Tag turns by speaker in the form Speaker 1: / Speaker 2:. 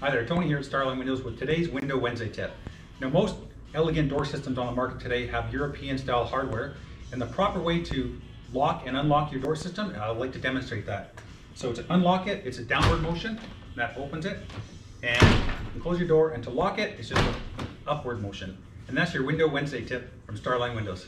Speaker 1: Hi there, Tony here at Starline Windows with today's Window Wednesday tip. Now most elegant door systems on the market today have European style hardware and the proper way to lock and unlock your door system, I'd like to demonstrate that. So to unlock it, it's a downward motion, that opens it, and you close your door, and to lock it, it's just an upward motion. And that's your Window Wednesday tip from Starline Windows.